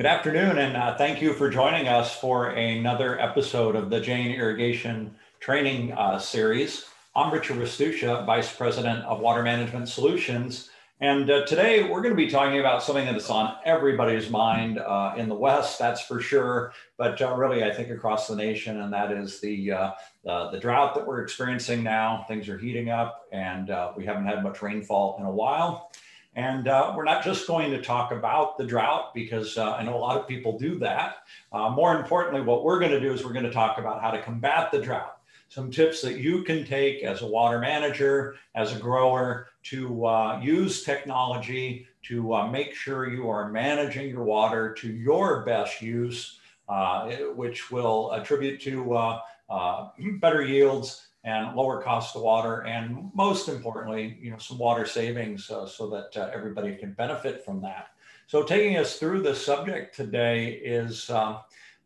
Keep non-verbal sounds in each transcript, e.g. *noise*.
Good afternoon, and uh, thank you for joining us for another episode of the Jain Irrigation Training uh, Series. I'm Richard Restuccia, Vice President of Water Management Solutions. And uh, today we're going to be talking about something that's on everybody's mind uh, in the West, that's for sure, but uh, really I think across the nation, and that is the, uh, the drought that we're experiencing now. Things are heating up, and we haven't had much rainfall in a while. And uh, we're not just going to talk about the drought because uh, I know a lot of people do that. Uh, more importantly, what we're going to do is we're going to talk about how to combat the drought. Some tips that you can take as a water manager, as a grower, to uh, use technology to uh, make sure you are managing your water to your best use, uh, which will attribute to *clears throat* better yields and lower cost of water, and most importantly, you know, some water savings uh, so that uh, everybody can benefit from that. So taking us through the subject today is uh,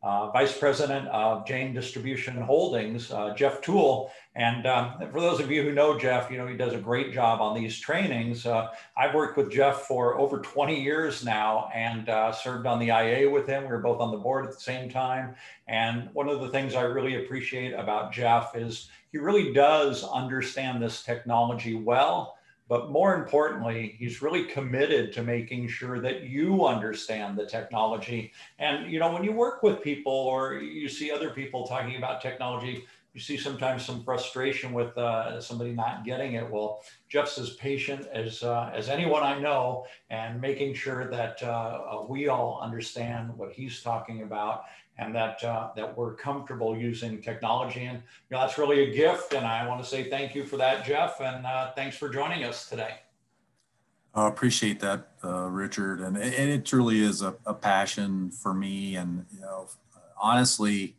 uh, Vice President of Jain Distribution Holdings, uh, Jeff Tuel. And um, for those of you who know Jeff, you know, he does a great job on these trainings. Uh, I've worked with Jeff for over 20 years now and uh, served on the IA with him. We were both on the board at the same time. And one of the things I really appreciate about Jeff is he really does understand this technology well but more importantly, he's really committed to making sure that you understand the technology. And, you know, when you work with people or you see other people talking about technology, you see sometimes some frustration with uh, somebody not getting it. Well, Jeff's as patient as, uh, as anyone I know and making sure that uh, we all understand what he's talking about and that uh, that we're comfortable using technology. And you know, that's really a gift. And I want to say thank you for that, Jeff. And uh, thanks for joining us today. I appreciate that, uh, Richard. And it, and it, truly is a, a, passion for me. And you know, honestly,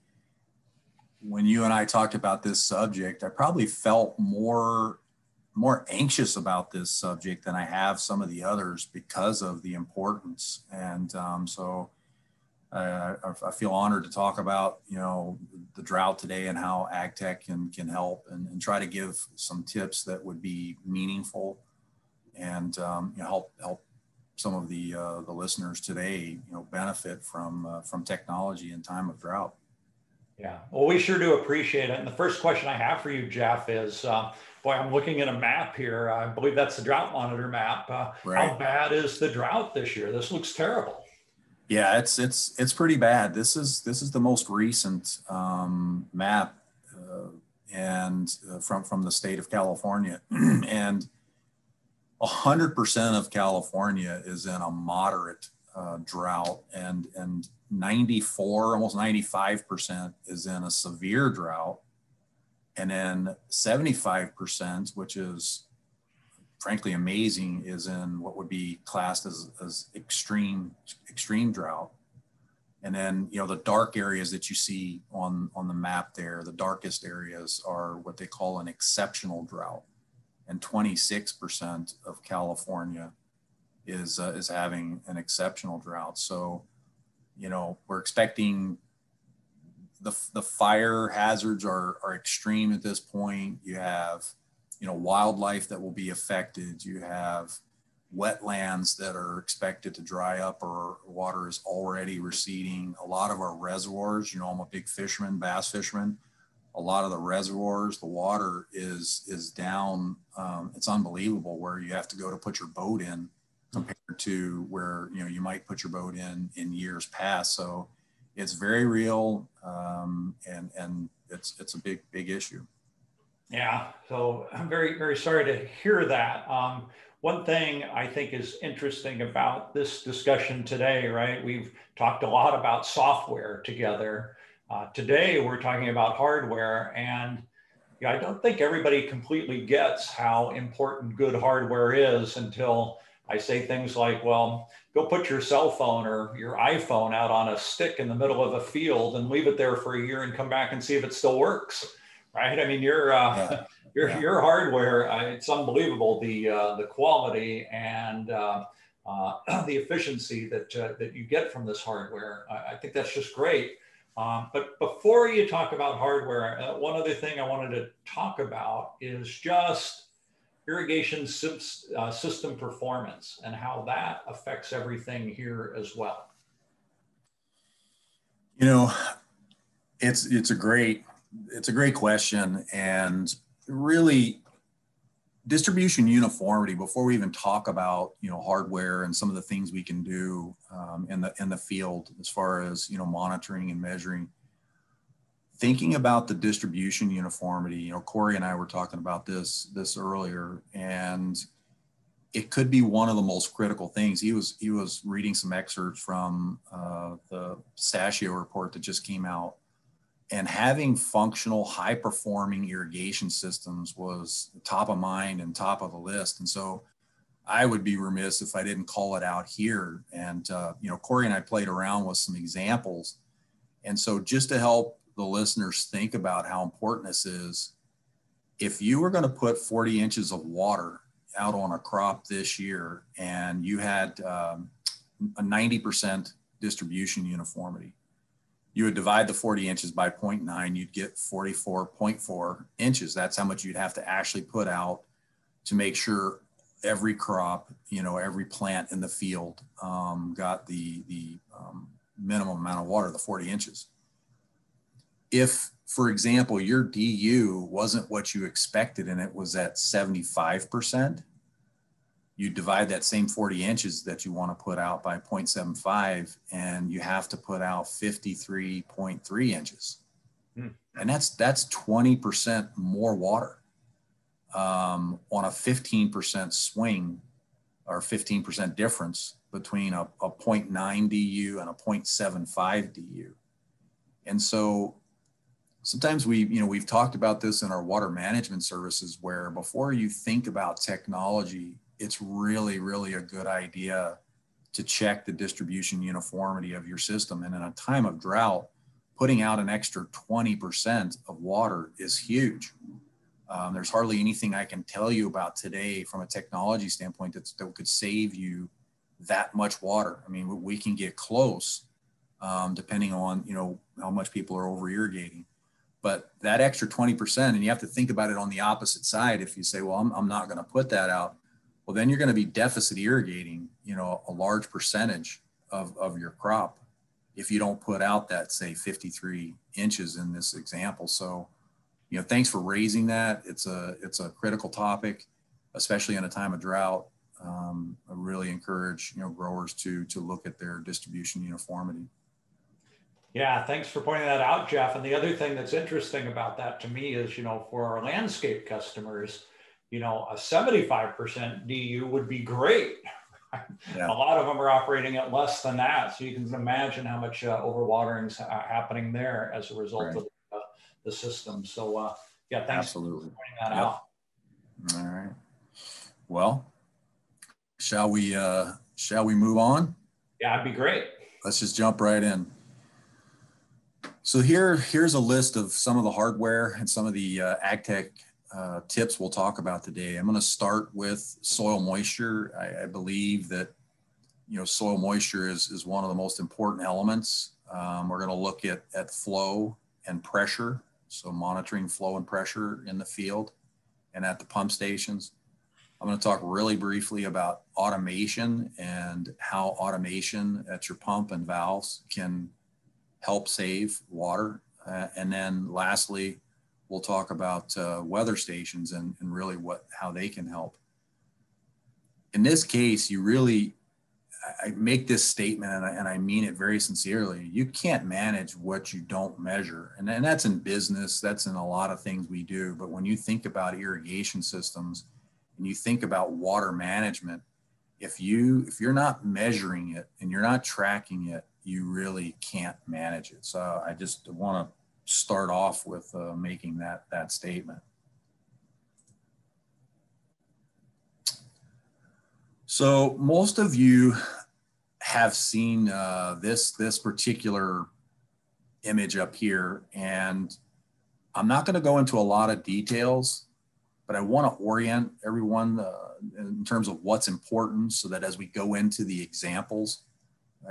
when you and I talked about this subject, I probably felt more more anxious about this subject than I have some of the others because of the importance. And um, so uh, I, feel honored to talk about you know the drought today and how AgTech can can help and, and try to give some tips that would be meaningful and um, you know, help help some of the uh, the listeners today you know benefit from uh, from technology in time of drought. Yeah, well, we sure do appreciate it. And the first question I have for you, Jeff, is uh, boy, I'm looking at a map here. I believe that's the drought monitor map. Uh, right. How bad is the drought this year? This looks terrible. Yeah, it's it's it's pretty bad. This is this is the most recent um, map, uh, and uh, from from the state of California, *clears throat* and hundred percent of California is in a moderate uh, drought, and and ninety four, almost ninety five percent is in a severe drought, and then seventy five percent, which is frankly amazing is in what would be classed as, as extreme extreme drought. And then you know the dark areas that you see on on the map there the darkest areas are what they call an exceptional drought. And 26% of california is uh, is having an exceptional drought. So you know we're expecting the, the fire hazards are, are extreme at this point. You have you know wildlife that will be affected. You have wetlands that are expected to dry up or water is already receding. A lot of our reservoirs you know i'm a big fisherman bass fisherman. A lot of the reservoirs the water is is down. Um, it's unbelievable where you have to go to put your boat in to where you know you might put your boat in in years past so it's very real um, and and it's it's a big big issue yeah, so I'm very, very sorry to hear that. Um, one thing I think is interesting about this discussion today, right? We've talked a lot about software together. Uh, today, we're talking about hardware, and I don't think everybody completely gets how important good hardware is until I say things like, well, go put your cell phone or your iPhone out on a stick in the middle of a field and leave it there for a year and come back and see if it still works right? I mean, your uh, yeah. *laughs* your yeah. your hardware, uh, it's unbelievable the uh, the quality and uh, uh, *clears throat* the efficiency that uh, that you get from this hardware. I, I think that's just great. Um, but before you talk about hardware, one other thing I wanted to talk about is just irrigation system performance and how that affects everything here as well. You know, it's it's a great it's a great question, and really distribution uniformity before we even talk about you know hardware and some of the things we can do um, in the in the field as far as you know monitoring and measuring thinking about the distribution uniformity you know corey and i were talking about this this earlier and it could be one of the most critical things. He was he was reading some excerpts from uh, the Pistachio report that just came out and having functional high performing irrigation systems was top of mind and top of the list. And so i would be remiss if i didn't call it out here. And uh, you know corey and i played around with some examples. And so just to help the listeners think about how important this is if you were going to put 40 inches of water out on a crop this year and you had um, a 90% distribution uniformity you would divide the 40 inches by 0.9, you'd get 44.4 inches. That's how much you'd have to actually put out to make sure every crop, you know, every plant in the field um, got the, the um, minimum amount of water, the 40 inches. If, for example, your DU wasn't what you expected and it was at 75%, you divide that same 40 inches that you want to put out by 0.75 and you have to put out 53.3 inches hmm. and that's that's 20% more water um, on a 15% swing or 15% difference between a, a 0.9 du and a 0.75 du and so sometimes we you know we've talked about this in our water management services where before you think about technology it's really, really a good idea to check the distribution uniformity of your system. And in a time of drought, putting out an extra 20% of water is huge. Um, there's hardly anything I can tell you about today from a technology standpoint that could save you that much water. I mean, we can get close um, depending on, you know, how much people are over irrigating. But that extra 20%, and you have to think about it on the opposite side. If you say, well, I'm, I'm not going to put that out, well, then you're going to be deficit irrigating, you know, a large percentage of, of your crop if you don't put out that, say, 53 inches in this example. So, you know, thanks for raising that. It's a, it's a critical topic, especially in a time of drought. Um, I really encourage, you know, growers to, to look at their distribution uniformity. Yeah, thanks for pointing that out, Jeff. And the other thing that's interesting about that to me is, you know, for our landscape customers, you know, a 75% DU would be great. Yeah. A lot of them are operating at less than that. So you can imagine how much uh, overwatering is uh, happening there as a result right. of uh, the system. So, uh, yeah, thanks Absolutely. for pointing that yep. out. All right. Well, shall we uh, shall we move on? Yeah, it'd be great. Let's just jump right in. So here, here's a list of some of the hardware and some of the uh, ag tech uh, tips we'll talk about today. I'm going to start with soil moisture. I, I, believe that you know soil moisture is, is one of the most important elements. Um, we're going to look at, at flow and pressure, so monitoring flow and pressure in the field and at the pump stations. I'm going to talk really briefly about automation and how automation at your pump and valves can help save water. Uh, and then lastly, we'll talk about uh, weather stations and, and really what how they can help. In this case, you really I make this statement and I, and I mean it very sincerely. You can't manage what you don't measure. And, and that's in business, that's in a lot of things we do. But when you think about irrigation systems and you think about water management, if you if you're not measuring it and you're not tracking it, you really can't manage it. So I just want to start off with uh, making that, that statement. So most of you have seen uh, this, this particular image up here, and I'm not going to go into a lot of details, but I want to orient everyone uh, in terms of what's important so that as we go into the examples,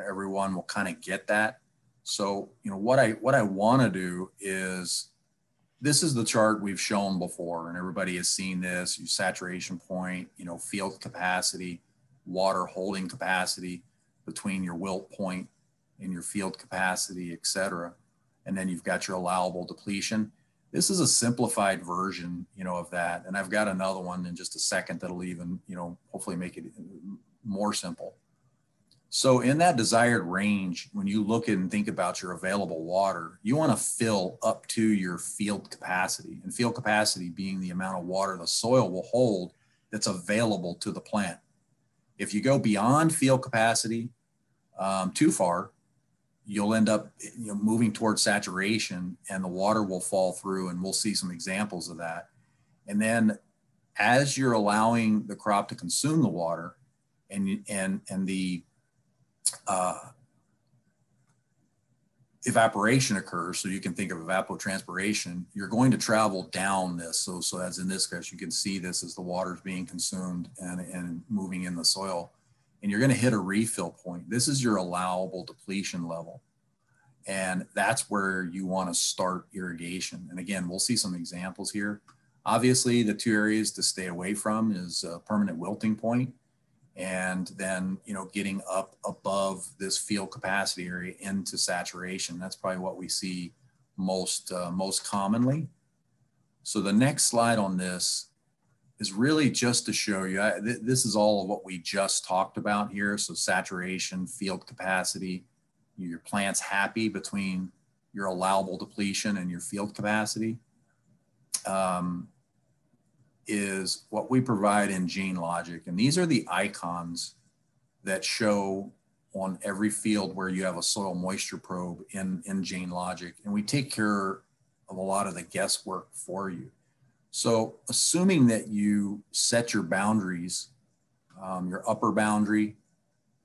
everyone will kind of get that. So, you know, what I what I want to do is this is the chart we've shown before and everybody has seen this, your saturation point, you know, field capacity, water holding capacity between your wilt point and your field capacity, et cetera. And then you've got your allowable depletion. This is a simplified version, you know, of that. And I've got another one in just a second that'll even, you know, hopefully make it more simple. So in that desired range, when you look and think about your available water, you want to fill up to your field capacity and field capacity being the amount of water the soil will hold that's available to the plant. If you go beyond field capacity um, too far, you'll end up you know, moving towards saturation and the water will fall through and we'll see some examples of that. And then as you're allowing the crop to consume the water and, and, and the uh, evaporation occurs, so you can think of evapotranspiration, you're going to travel down this. So, so as in this case, you can see this as the water is being consumed and, and moving in the soil. And you're going to hit a refill point. This is your allowable depletion level. And that's where you want to start irrigation. And again, we'll see some examples here. Obviously, the two areas to stay away from is a permanent wilting point and then you know getting up above this field capacity area into saturation. That's probably what we see most uh, most commonly. So the next slide on this is really just to show you I, th this is all of what we just talked about here. So saturation field capacity your plant's happy between your allowable depletion and your field capacity. Um, is what we provide in Jain Logic. And these are the icons that show on every field where you have a soil moisture probe in, in Jain Logic. And we take care of a lot of the guesswork for you. So assuming that you set your boundaries, um, your upper boundary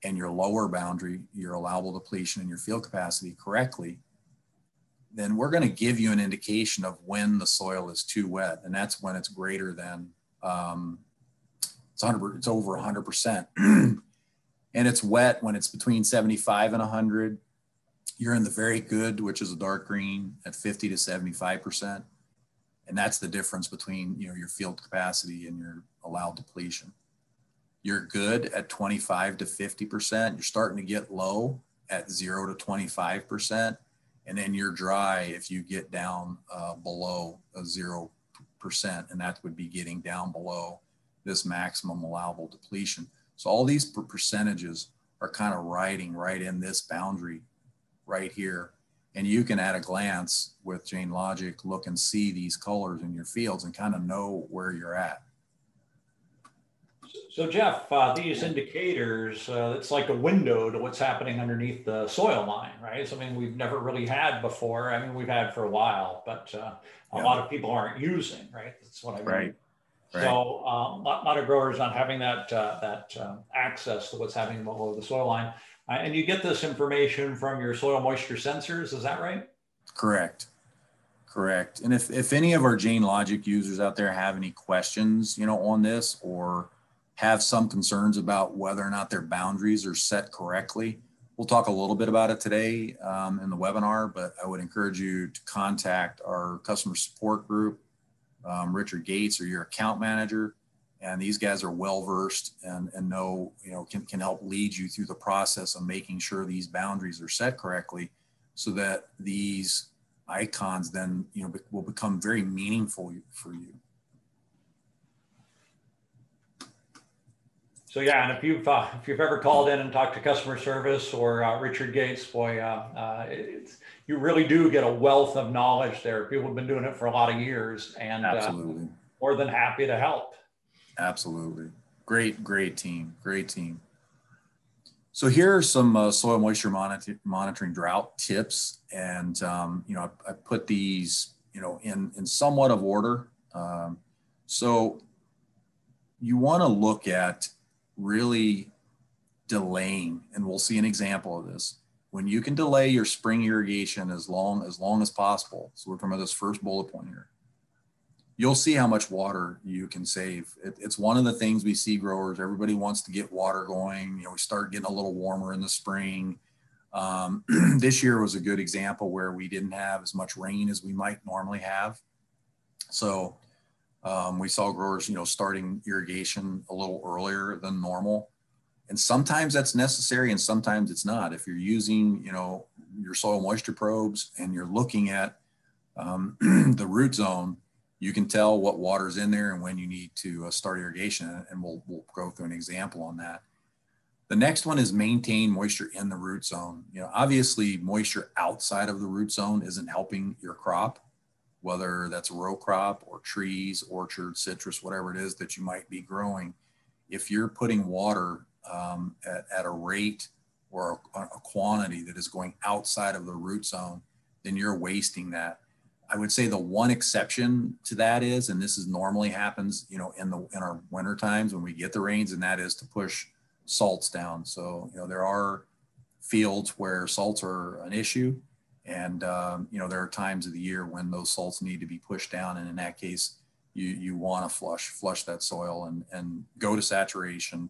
and your lower boundary, your allowable depletion and your field capacity correctly, then we're going to give you an indication of when the soil is too wet, and that's when it's greater than um, it's 100. It's over 100 percent, *clears throat* and it's wet when it's between 75 and 100. You're in the very good, which is a dark green, at 50 to 75 percent, and that's the difference between you know your field capacity and your allowed depletion. You're good at 25 to 50 percent. You're starting to get low at zero to 25 percent and then you're dry if you get down uh, below a zero percent, and that would be getting down below this maximum allowable depletion. So all these percentages are kind of riding right in this boundary right here. And you can at a glance with Jain JainLogic look and see these colors in your fields and kind of know where you're at. So Jeff, uh, these indicators, uh, it's like a window to what's happening underneath the soil line, right? Something we've never really had before. I mean, we've had for a while, but uh, a yeah. lot of people aren't using, right? That's what I mean. Right. Right. So um, a lot, of growers not having that uh, that um, access to what's happening below the soil line, uh, and you get this information from your soil moisture sensors. Is that right? Correct. Correct. And if, if any of our JainLogic users out there have any questions, you know, on this or have some concerns about whether or not their boundaries are set correctly. We'll talk a little bit about it today um, in the webinar, but I would encourage you to contact our customer support group, um, Richard Gates or your account manager. And these guys are well versed and, and know, you know, can, can help lead you through the process of making sure these boundaries are set correctly so that these icons then, you know, will become very meaningful for you. So yeah, and if you've uh, if you've ever called in and talked to customer service or uh, Richard Gates, boy, uh, uh you really do get a wealth of knowledge there. People have been doing it for a lot of years, and uh, absolutely more than happy to help. Absolutely, great, great team, great team. So here are some uh, soil moisture monitor, monitoring drought tips, and um, you know I, I, put these you know in in somewhat of order. Um, so you want to look at really delaying, and we'll see an example of this. When you can delay your spring irrigation as long as long as possible, so we're talking about this first bullet point here, you'll see how much water you can save. It, it's one of the things we see growers. Everybody wants to get water going. You know, we start getting a little warmer in the spring. Um, *clears throat* this year was a good example where we didn't have as much rain as we might normally have. So um, we saw growers, you know, starting irrigation a little earlier than normal. and sometimes that's necessary and sometimes it's not. If you're using, you know, your soil moisture probes and you're looking at um, *clears throat* the root zone, you can tell what water's in there and when you need to uh, start irrigation. And we'll, we'll go through an example on that. The next one is maintain moisture in the root zone. You know, obviously moisture outside of the root zone isn't helping your crop, whether that's a row crop or trees, orchard, citrus, whatever it is that you might be growing. If you're putting water um, at, at, a rate or a, a quantity that is going outside of the root zone, then you're wasting that. I would say the one exception to that is, and this is normally happens, you know, in the in our winter times when we get the rains, and that is to push salts down. So, you know, there are fields where salts are an issue. And, um, you know, there are times of the year when those salts need to be pushed down. And in that case, you, you want to flush, flush that soil and, and go to saturation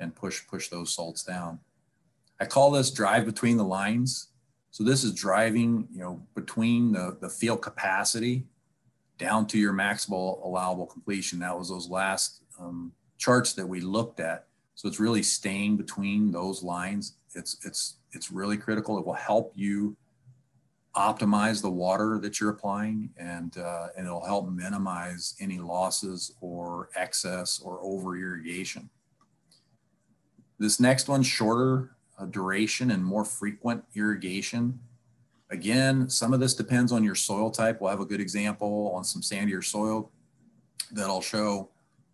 and push, push those salts down. I call this drive between the lines. So this is driving, you know, between the, the field capacity down to your maximal allowable depletion. That was those last um, charts that we looked at. So it's really staying between those lines. It's it's it's really critical. It will help you optimize the water that you're applying, and uh, and it'll help minimize any losses or excess or over irrigation. This next one, shorter uh, duration and more frequent irrigation. Again, some of this depends on your soil type. We'll have a good example on some sandier soil that I'll show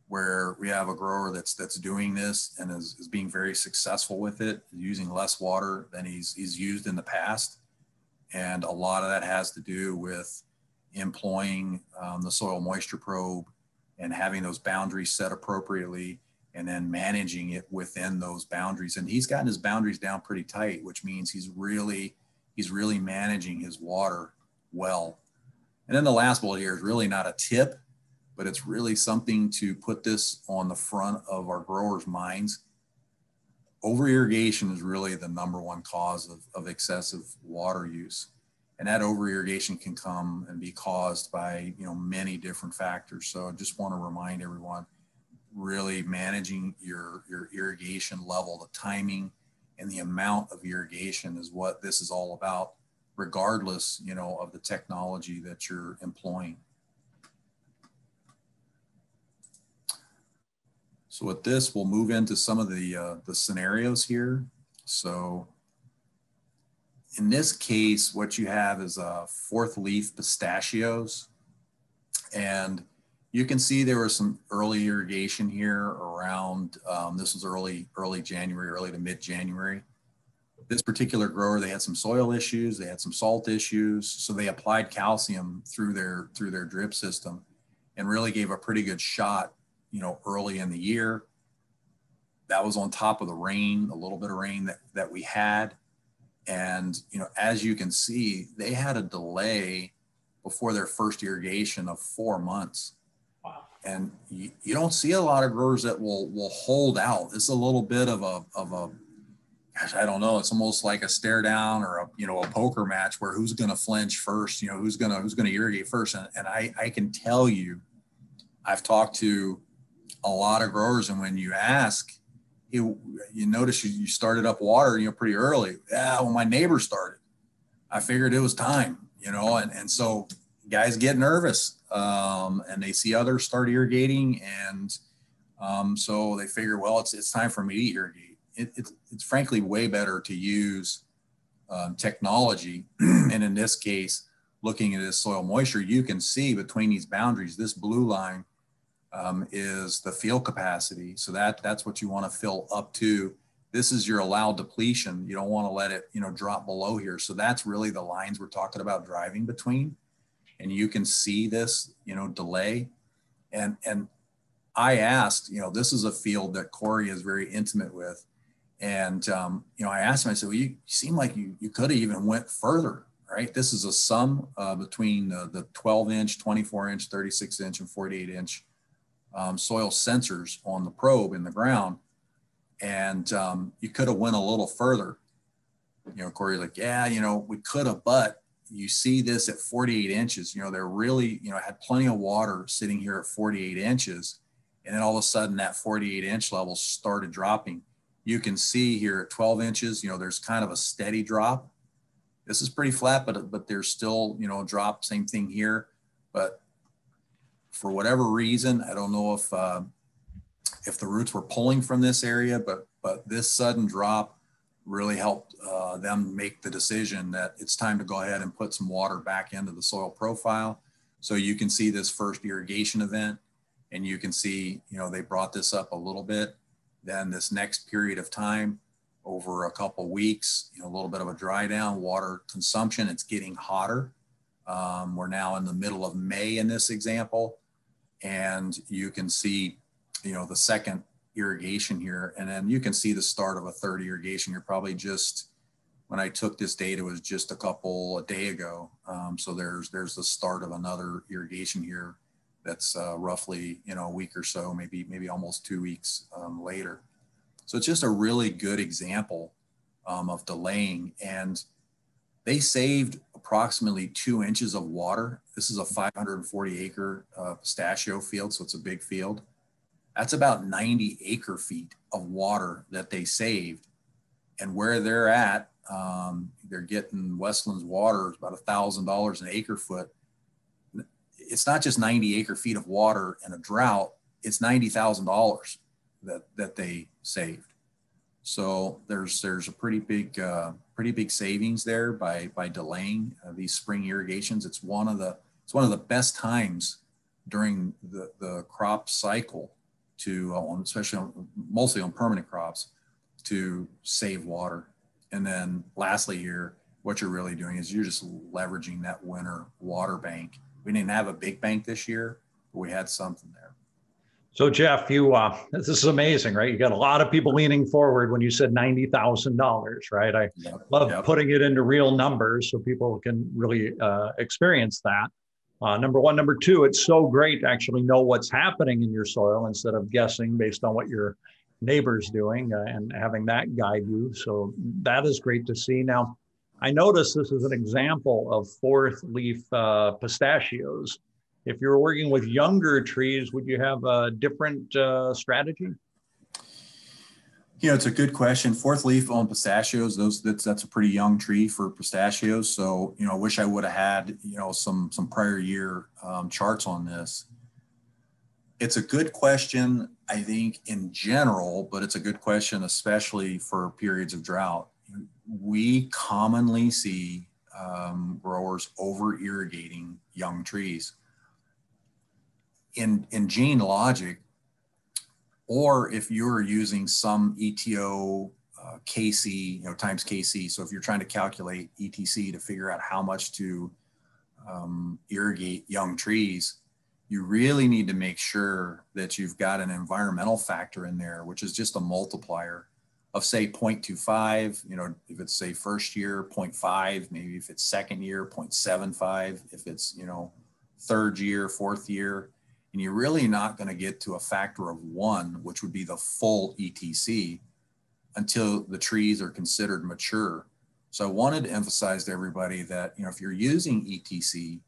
where we have a grower that's that's doing this and is, is being very successful with it, using less water than he's he's used in the past, and a lot of that has to do with employing um, the soil moisture probe and having those boundaries set appropriately and then managing it within those boundaries and he's gotten his boundaries down pretty tight which means he's really he's really managing his water well and then the last bullet here is really not a tip but it's really something to put this on the front of our growers' minds. Over irrigation is really the number one cause of, of excessive water use. And that over irrigation can come and be caused by you know many different factors. So I just want to remind everyone really managing your, your irrigation level, the timing and the amount of irrigation is what this is all about, regardless, you know, of the technology that you're employing. So with this, we'll move into some of the, uh, the scenarios here. So in this case, what you have is a fourth leaf pistachios. And you can see there was some early irrigation here around, um, this was early, early January, early to mid January. This particular grower, they had some soil issues, they had some salt issues. So they applied calcium through their, through their drip system and really gave a pretty good shot you know, early in the year. That was on top of the rain, a little bit of rain that, that we had. And, you know, as you can see, they had a delay before their first irrigation of four months. Wow. And you, you don't see a lot of growers that will will hold out. It's a little bit of a of a gosh, I don't know. It's almost like a stare down or a you know a poker match where who's going to flinch first. You know who's gonna who's gonna irrigate first. And, and I I can tell you, I've talked to a lot of growers. And when you ask, you, you notice you, you started up water, you know, pretty early. Yeah, well, my neighbor started. I figured it was time, you know, and, and so guys get nervous um, and they see others start irrigating. And um, so they figure, well, it's, it's time for me to irrigate. It, it's, it's frankly way better to use um, technology. *clears throat* and in this case, looking at this soil moisture, you can see between these boundaries, this blue line um, is the field capacity. So that that's what you want to fill up to. This is your allowed depletion. You don't want to let it, you know, drop below here. So that's really the lines we're talking about driving between. And you can see this, you know, delay. And and I asked, you know, this is a field that Corey is very intimate with. And um, you know, I asked him, I said, well, you, seem like you you could have even went further, right? This is a sum uh, between the 12 inch, 24 inch, 36 inch, and 48 inch um, soil sensors on the probe in the ground. And um, you could have went a little further. You know, Corey's like, yeah, you know, we could have, but you see this at 48 inches, you know, they're really, you know, had plenty of water sitting here at 48 inches. And then all of a sudden that 48 inch level started dropping. You can see here at 12 inches, you know, there's kind of a steady drop. This is pretty flat, but, but there's still, you know, a drop, same thing here. But for whatever reason, I don't know if, uh, if the roots were pulling from this area, but, but this sudden drop really helped uh, them make the decision that it's time to go ahead and put some water back into the soil profile. So you can see this first irrigation event and you can see, you know, they brought this up a little bit. Then this next period of time over a couple weeks, you know, a little bit of a dry down, water consumption, it's getting hotter. Um, we're now in the middle of May in this example. And you can see, you know, the second irrigation here. And then you can see the start of a third irrigation. You're probably just, when I took this data it was just a couple a day ago. Um, so there's, there's the start of another irrigation here that's uh, roughly you know a week or so, maybe maybe almost two weeks um, later. So it's just a really good example um, of delaying, and they saved approximately two inches of water. This is a 540 acre uh, pistachio field, so it's a big field. That's about 90 acre feet of water that they saved, and where they're at, um, they're getting Westland's water about a thousand dollars an acre foot it's not just 90 acre feet of water and a drought, it's $90,000 that, that they saved. So there's, there's a pretty big, uh, pretty big savings there by, by delaying uh, these spring irrigations. It's one of the, it's one of the best times during the, the crop cycle to, uh, especially on, mostly on permanent crops, to save water. And then lastly here, what you're really doing is you're just leveraging that winter water bank we didn't have a big bank this year, but we had something there. So Jeff, you uh, this is amazing, right? You got a lot of people leaning forward when you said ninety thousand dollars, right? I yep, love yep. putting it into real numbers so people can really uh, experience that. Uh, number one, number two, it's so great to actually know what's happening in your soil instead of guessing based on what your neighbor's doing uh, and having that guide you. So that is great to see. Now, I notice this is an example of fourth leaf uh, pistachios. If you're working with younger trees, would you have a different uh, strategy? You know, it's a good question. Fourth leaf on pistachios, those that's that's a pretty young tree for pistachios. So, you know, I wish I would have had you know some some prior year um, charts on this. It's a good question, I think, in general, but it's a good question, especially for periods of drought we commonly see um, growers over irrigating young trees. In, in Jain Logic, or if you're using some ETO uh, KC, you know, times KC. So if you're trying to calculate ETC to figure out how much to um, irrigate young trees, you really need to make sure that you've got an environmental factor in there, which is just a multiplier of say 0.25, you know, if it's say first year 0.5, maybe if it's second year 0.75, if it's, you know, third year, fourth year, and you're really not going to get to a factor of one, which would be the full ETC until the trees are considered mature. So I wanted to emphasize to everybody that, you know, if you're using ETC,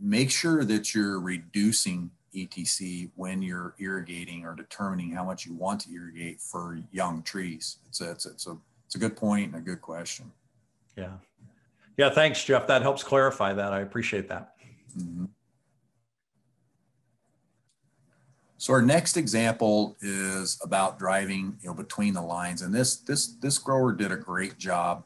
make sure that you're reducing ETC when you're irrigating or determining how much you want to irrigate for young trees? It's a, it's a, it's a, it's a good point and a good question. Yeah. Yeah. Thanks, Jeff. That helps clarify that. I appreciate that. Mm-hmm. So our next example is about driving, you know, between the lines. And this this this grower did a great job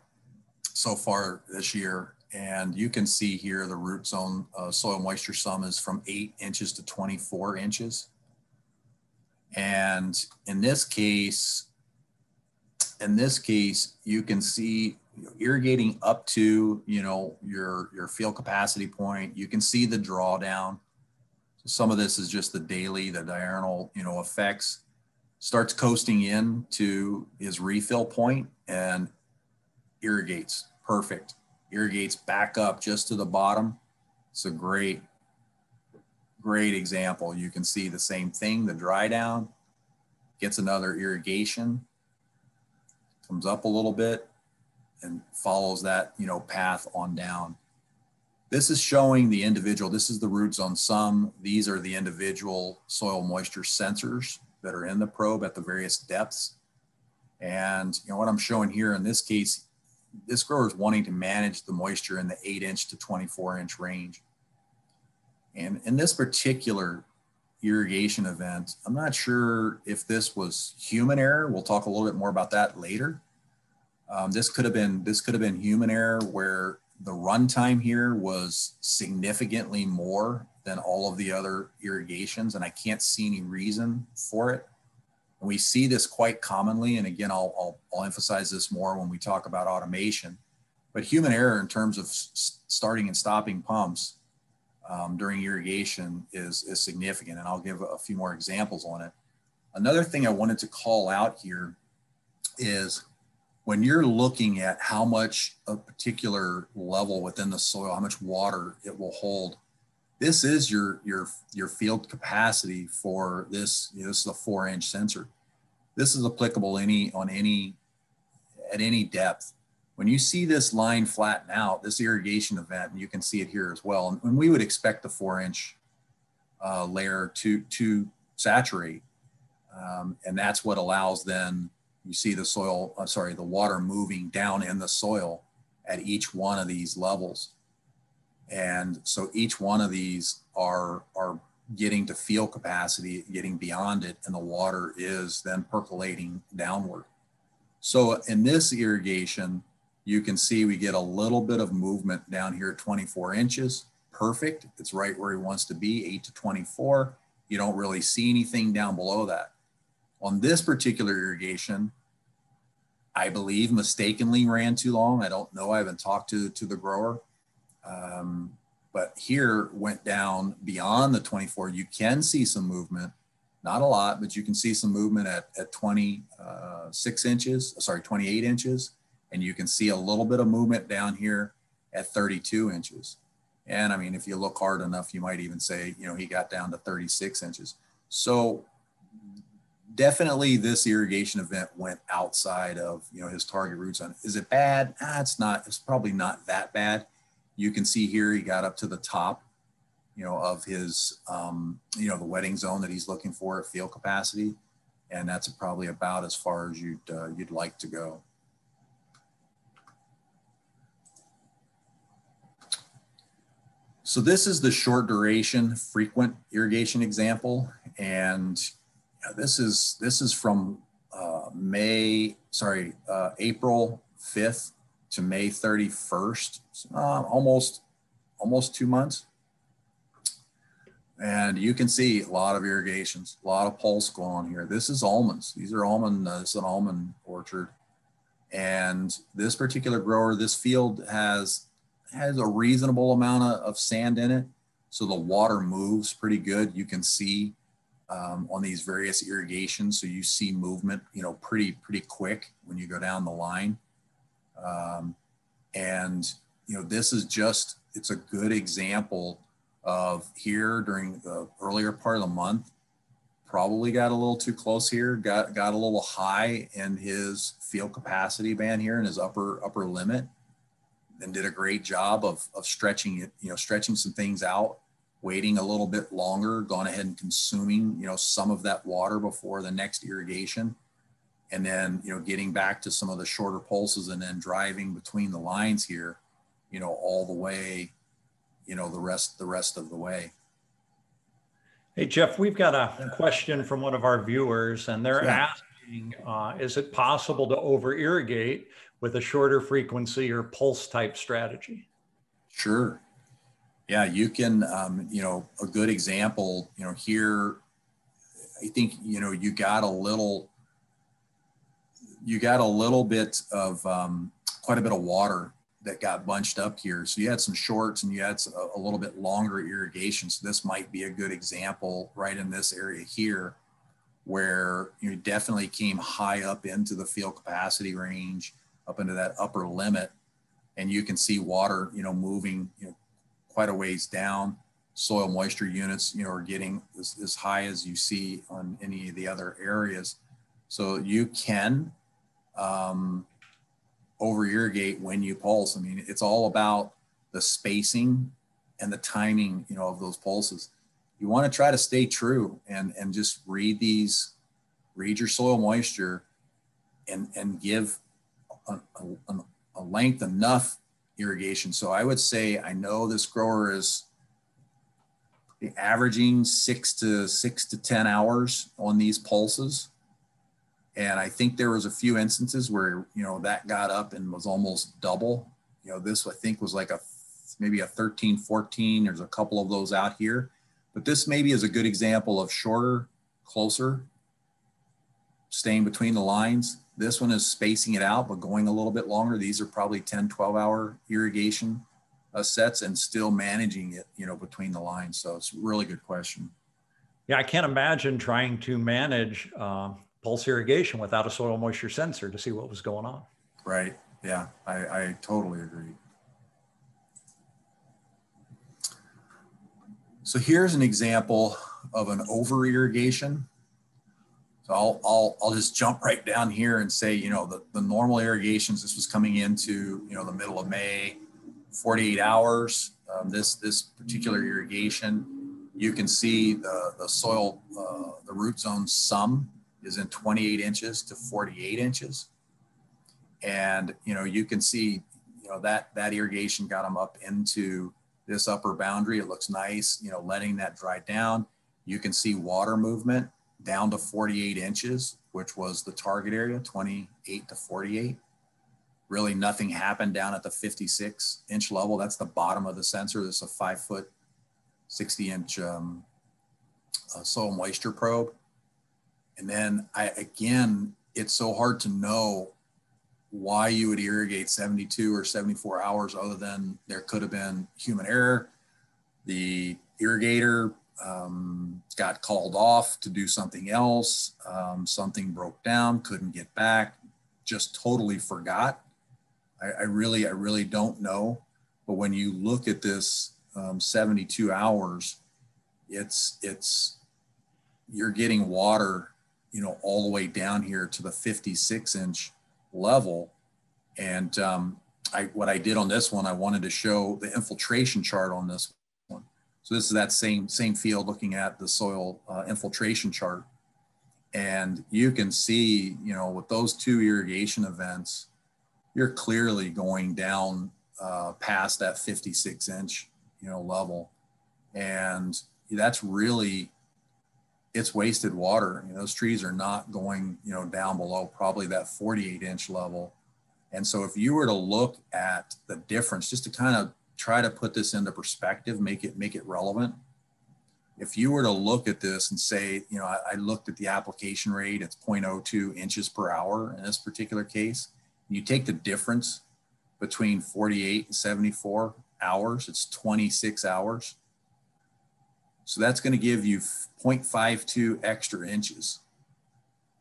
so far this year. And you can see here the root zone uh, soil moisture sum is from eight inches to 24 inches. And in this case, in this case, you can see you know, irrigating up to, you know, your, your field capacity point. You can see the drawdown. So some of this is just the daily, the diurnal, you know, effects. Starts coasting in to his refill point and irrigates. Perfect irrigates back up just to the bottom. It's a great, great example. You can see the same thing, the dry down, gets another irrigation, comes up a little bit and follows that, you know, path on down. This is showing the individual, this is the root zone sum. These are the individual soil moisture sensors that are in the probe at the various depths. And you know what I'm showing here in this case, this grower is wanting to manage the moisture in the eight inch to 24 inch range. And in this particular irrigation event, I'm not sure if this was human error. We'll talk a little bit more about that later. Um, this could have been this could have been human error where the runtime here was significantly more than all of the other irrigations, and I can't see any reason for it. And we see this quite commonly, and again, I'll, I'll, I'll emphasize this more when we talk about automation. But human error in terms of starting and stopping pumps um, during irrigation is, is significant, and I'll give a few more examples on it. Another thing I wanted to call out here is when you're looking at how much a particular level within the soil, how much water it will hold, this is your your your field capacity for this. You know, this is a four inch sensor. This is applicable any on any at any depth. When you see this line flatten out, this irrigation event, and you can see it here as well. And we would expect the four inch uh, layer to to saturate, um, and that's what allows then you see the soil. I'm sorry, the water moving down in the soil at each one of these levels. And so each one of these are, are getting to field capacity, getting beyond it, and the water is then percolating downward. So in this irrigation, you can see we get a little bit of movement down here at 24 inches. Perfect. It's right where he wants to be, 8 to 24. You don't really see anything down below that. On this particular irrigation, I believe mistakenly ran too long. I don't know. I haven't talked to, to the grower. Um, but here went down beyond the 24. You can see some movement, not a lot, but you can see some movement at, at 26 uh, inches, sorry, 28 inches. And you can see a little bit of movement down here at 32 inches. And I mean, if you look hard enough, you might even say, you know, he got down to 36 inches. So definitely this irrigation event went outside of, you know, his target root zone. Is it bad? Ah, it's not, it's probably not that bad you can see here he got up to the top, you know, of his, um, you know, the wetting zone that he's looking for at field capacity. And that's probably about as far as you'd, uh, you'd like to go. So this is the short duration frequent irrigation example. And this is, this is from uh, May, sorry, uh, April 5th to May 31st, uh, almost almost two months. And you can see a lot of irrigations, a lot of pulse going on here. This is almonds. These are almond, uh, this is an almond orchard. And this particular grower, this field has, has a reasonable amount of, of sand in it. So the water moves pretty good. You can see um, on these various irrigations. So you see movement, you know, pretty, pretty quick when you go down the line. Um, and, you know, this is just, it's a good example of here during the earlier part of the month, probably got a little too close here, got, got a little high in his field capacity band here in his upper, upper limit and did a great job of, of stretching it, you know, stretching some things out, waiting a little bit longer, gone ahead and consuming, you know, some of that water before the next irrigation. And then you know getting back to some of the shorter pulses and then driving between the lines here you know all the way you know the rest the rest of the way. Hey jeff we've got a question from one of our viewers and they're yeah. asking uh, is it possible to over irrigate with a shorter frequency or pulse type strategy? Sure yeah you can um, you know a good example you know here i think you know you got a little you got a little bit of um, quite a bit of water that got bunched up here. So you had some shorts and you had a, a, little bit longer irrigation. So this might be a good example right in this area here where you definitely came high up into the field capacity range, up into that upper limit. And you can see water, you know, moving, you know, quite a ways down. Soil moisture units, you know, are getting as, as high as you see on any of the other areas. So you can um, over irrigate when you pulse. I mean, it's all about the spacing and the timing, you know, of those pulses. You want to try to stay true and and just read these, read your soil moisture, and, and give a, a, a length enough irrigation. So I would say, I know this grower is averaging six to six to 10 hours on these pulses. And I think there was a few instances where, you know, that got up and was almost double. You know, this I think was like a, maybe a 13, 14. There's a couple of those out here, but this maybe is a good example of shorter, closer, staying between the lines. This one is spacing it out, but going a little bit longer. These are probably 10, 12 hour irrigation uh, sets and still managing it, you know, between the lines. So it's a really good question. Yeah, I can't imagine trying to manage uh, pulse irrigation without a soil moisture sensor to see what was going on. Right. Yeah, I, I totally agree. So here's an example of an over irrigation. So I'll, I'll, I'll just jump right down here and say, you know, the, the normal irrigations, this was coming into, you know, the middle of May, 48 hours. Um, this, this particular irrigation, you can see the, the soil, uh, the root zone sum is in 28 inches to 48 inches. And, you know, you can see, you know, that, that irrigation got them up into this upper boundary. It looks nice, you know, letting that dry down. You can see water movement down to 48 inches, which was the target area, 28 to 48. Really nothing happened down at the 56 inch level. That's the bottom of the sensor. This is a five foot, 60 inch um, uh, soil moisture probe. And then I, again, it's so hard to know why you would irrigate 72 or 74 hours other than there could have been human error. The irrigator um, got called off to do something else. Um, something broke down, couldn't get back, just totally forgot. I, I, really, I really don't know. But when you look at this um, 72 hours, it's, it's, you're getting water you know, all the way down here to the 56 inch level. And um, I, what I did on this one, I wanted to show the infiltration chart on this. So this is that same, same field looking at the soil uh, infiltration chart. And you can see, you know, with those two irrigation events, you're clearly going down uh, past that 56 inch, you know, level. And that's really it's wasted water. You know, those trees are not going, you know, down below probably that 48 inch level. And so if you were to look at the difference, just to kind of try to put this into perspective, make it make it relevant. If you were to look at this and say, you know, I, I looked at the application rate, it's 0.02 inches per hour in this particular case. You take the difference between 48 and 74 hours, it's 26 hours. So that's going to give you 0.52 extra inches.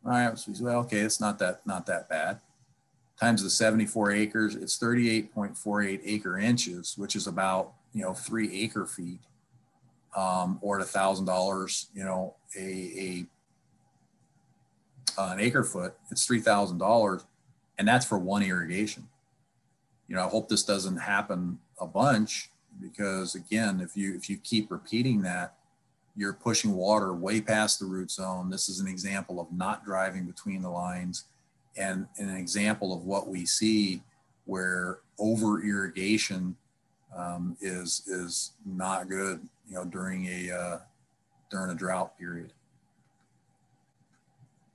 All right, so well, okay, it's not that not that bad. Times the 74 acres, it's 38.48 acre inches, which is about you know three acre feet, um, or at a thousand dollars, you know, a, a uh, an acre foot, it's three thousand dollars, and that's for one irrigation. You know, I hope this doesn't happen a bunch because again, if you if you keep repeating that, you're pushing water way past the root zone. This is an example of not driving between the lines and, and an example of what we see where over irrigation um, is, is not good, you know, during a, uh, during a drought period.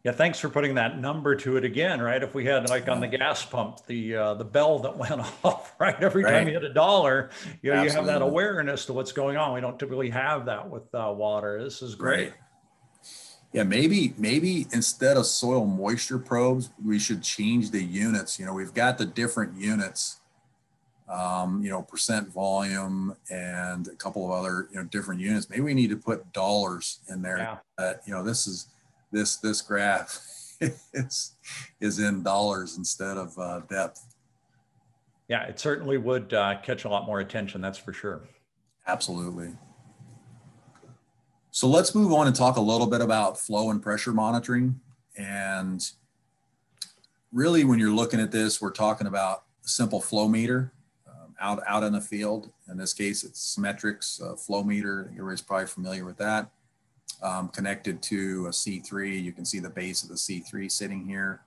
Yeah, thanks for putting that number to it again, right? If we had like on the gas pump, the uh, the bell that went *laughs* off, right? Every right. time you hit a dollar, you know, you have that awareness to what's going on. We don't typically have that with uh, water. This is great. Right. Yeah, maybe maybe instead of soil moisture probes, we should change the units. You know, we've got the different units, um, you know, percent volume and a couple of other you know different units. Maybe we need to put dollars in there. Yeah. That you know, this is this this graph *laughs* is is in dollars instead of uh, depth. Yeah, it certainly would uh, catch a lot more attention. That's for sure. Absolutely. So let's move on and talk a little bit about flow and pressure monitoring. And really, when you're looking at this, we're talking about a simple flow meter um, out out in the field. In this case, it's Seametrics uh, flow meter. Everybody's probably familiar with that um, connected to a C3. You can see the base of the C3 sitting here.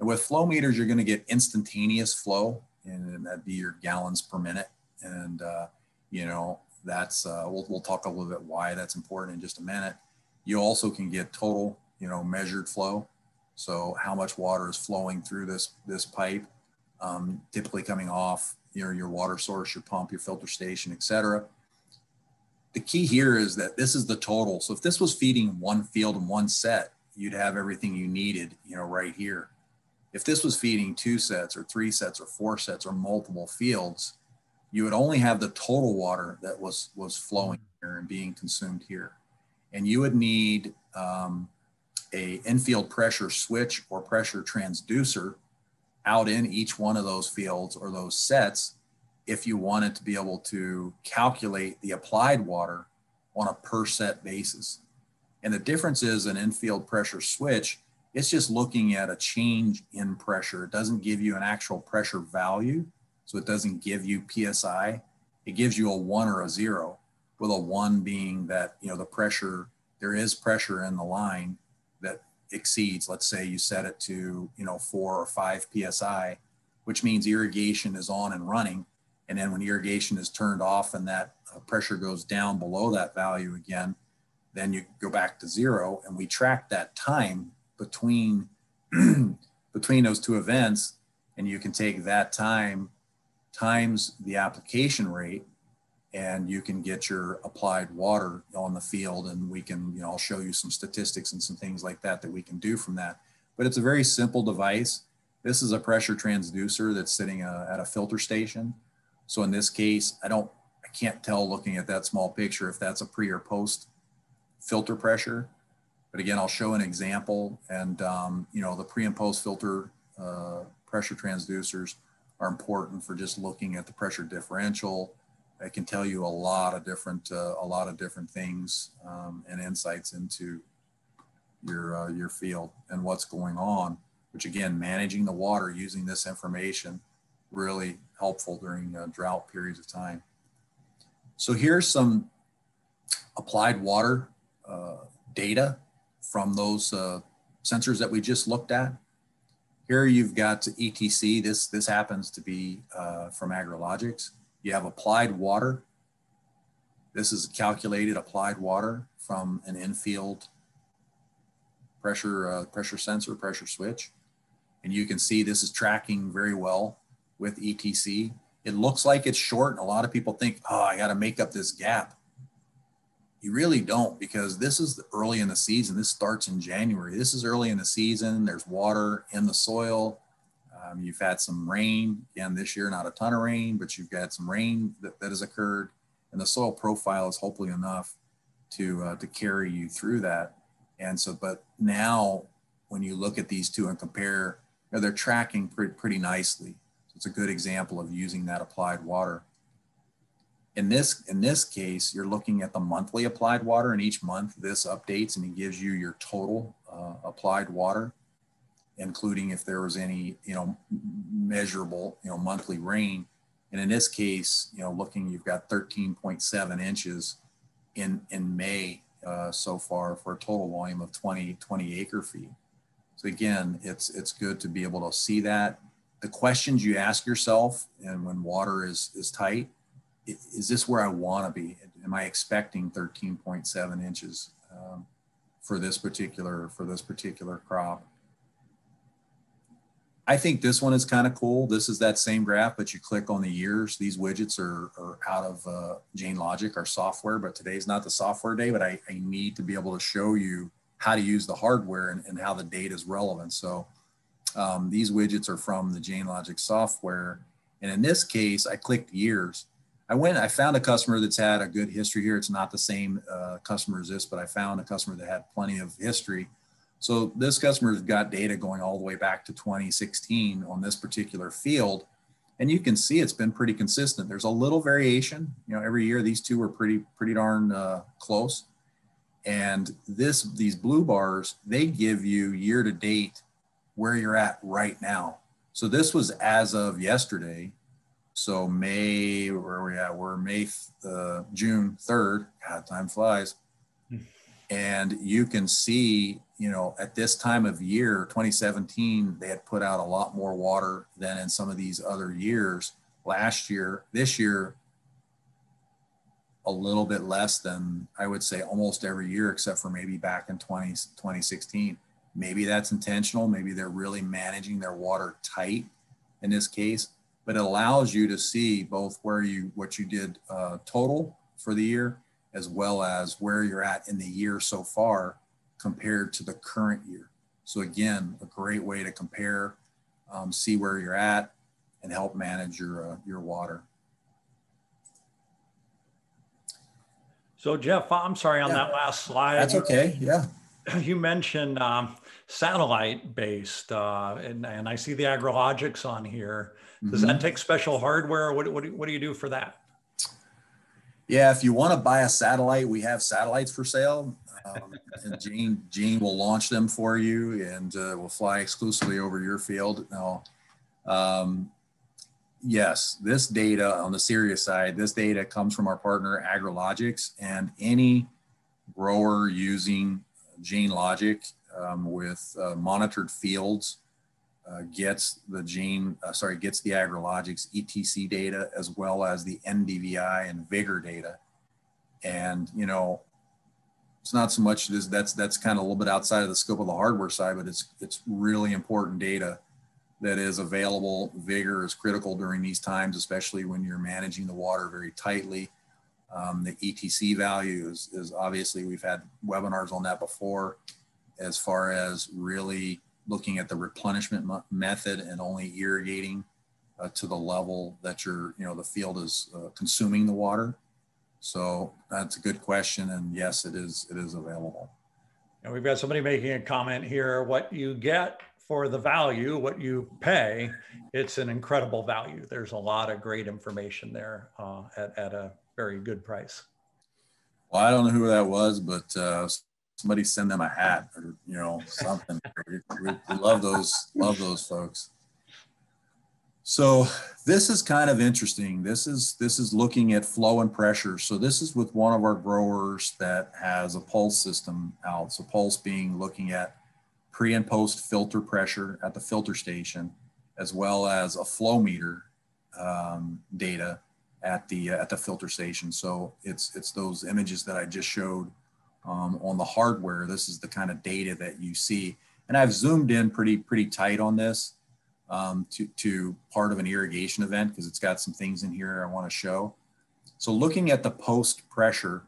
And with flow meters, you're going to get instantaneous flow, and that'd be your gallons per minute. And uh, you know that's uh, we'll we'll talk a little bit why that's important in just a minute. You also can get total, you know, measured flow. So how much water is flowing through this this pipe, um, typically coming off your your water source, your pump, your filter station, etc. The key here is that this is the total. So if this was feeding one field in one set, you'd have everything you needed, you know, right here. If this was feeding two sets or three sets or four sets or multiple fields, you would only have the total water that was was flowing here and being consumed here, and you would need um, a infield pressure switch or pressure transducer out in each one of those fields or those sets if you wanted to be able to calculate the applied water on a per set basis. And the difference is an infield pressure switch, it's just looking at a change in pressure. It doesn't give you an actual pressure value. So it doesn't give you PSI. It gives you a one or a zero, with a one being that, you know, the pressure, there is pressure in the line that exceeds, let's say you set it to, you know, four or five PSI, which means irrigation is on and running. And then when irrigation is turned off and that uh, pressure goes down below that value again, then you go back to zero and we track that time between *clears throat* between those two events and you can take that time times the application rate and you can get your applied water on the field and we can you know i'll show you some statistics and some things like that that we can do from that. But it's a very simple device. This is a pressure transducer that's sitting uh, at a filter station. So in this case i don't i can't tell looking at that small picture if that's a pre or post filter pressure. But again i'll show an example and um, you know the pre and post filter uh, pressure transducers are important for just looking at the pressure differential. It can tell you a lot of different uh, a lot of different things um, and insights into your uh, your field and what's going on. Which again, managing the water using this information really helpful during uh, drought periods of time. So here's some applied water uh, data from those uh, sensors that we just looked at. Here you've got ETC. This, this happens to be uh, from AgriLogix. You have applied water. This is calculated applied water from an infield pressure, uh, pressure sensor, pressure switch. And you can see this is tracking very well with ETC. It looks like it's short. And a lot of people think, oh, I got to make up this gap. You really don't because this is early in the season. This starts in January. This is early in the season. There's water in the soil. Um, you've had some rain. Again, this year, not a ton of rain, but you've got some rain that, that has occurred. And the soil profile is hopefully enough to, uh, to carry you through that. And so, but now when you look at these two and compare, you know, they're tracking pretty, pretty nicely. So it's a good example of using that applied water. In this, in this case, you're looking at the monthly applied water and each month this updates and it gives you your total uh, applied water, including if there was any, you know, measurable, you know, monthly rain. And in this case, you know, looking, you've got 13.7 inches in, in May uh, so far for a total volume of 20, 20 acre feet. So again, it's, it's good to be able to see that. The questions you ask yourself and when water is, is tight, is this where I want to be? Am I expecting 13.7 inches um, for this particular for this particular crop? I think this one is kind of cool. This is that same graph, but you click on the years. These widgets are, are out of uh, Jain Logic, our software, but today's not the software day, but I, I need to be able to show you how to use the hardware and, and how the data is relevant. So um, these widgets are from the Jain Logic software. And in this case, I clicked years I went, I found a customer that's had a good history here. It's not the same uh, customer as this, but I found a customer that had plenty of history. So this customer's got data going all the way back to 2016 on this particular field. And you can see it's been pretty consistent. There's a little variation, you know, every year these two are pretty, pretty darn uh, close. And this, these blue bars, they give you year to date where you're at right now. So this was as of yesterday, so May, where are we at? We're May, uh, June 3rd. God, time flies. Hmm. And you can see, you know, at this time of year, 2017, they had put out a lot more water than in some of these other years. Last year, this year, a little bit less than I would say almost every year, except for maybe back in 20, 2016. Maybe that's intentional. Maybe they're really managing their water tight in this case, but it allows you to see both where you, what you did uh, total for the year, as well as where you're at in the year so far compared to the current year. So again, a great way to compare, um, see where you're at and help manage your, uh, your water. So Jeff, I'm sorry on yeah. that last slide. That's okay. Yeah. *clears throat* You mentioned um, satellite based, uh, and, and I see the AgriLogix on here. Does mm-hmm. that take special hardware? What, what, what do you do for that? Yeah, if you want to buy a satellite, we have satellites for sale. Um, and Jain, Jain will launch them for you and uh, will fly exclusively over your field. Now, um, yes, this data on the serious side, this data comes from our partner AgriLogix and any grower using JainLogic um, with uh, monitored fields uh, gets the Jain, uh, sorry, gets the AgriLogix ETC data as well as the NDVI and Vigor data. And, you know, it's not so much this, that's, that's kind of a little bit outside of the scope of the hardware side, but it's, it's really important data that is available. Vigor is critical during these times, especially when you're managing the water very tightly. Um, the ETC value is, is obviously, we've had webinars on that before, as far as really looking at the replenishment method and only irrigating uh, to the level that your, you know, the field is uh, consuming the water. So that's a good question. And yes, it is, it is available. And we've got somebody making a comment here. What you get for the value, what you pay, it's an incredible value. There's a lot of great information there uh, at, at a very good price. Well, I don't know who that was, but uh, somebody send them a hat or you know something. we, we love those, love those folks. So this is kind of interesting. This is this is looking at flow and pressure. So this is with one of our growers that has a pulse system out. So pulse being looking at pre and post filter pressure at the filter station, as well as a flow meter um, data at the uh, at the filter station. So it's it's those images that I just showed um, on the hardware. This is the kind of data that you see, and I've zoomed in pretty pretty tight on this um, to to part of an irrigation event because it's got some things in here I want to show. So looking at the post pressure,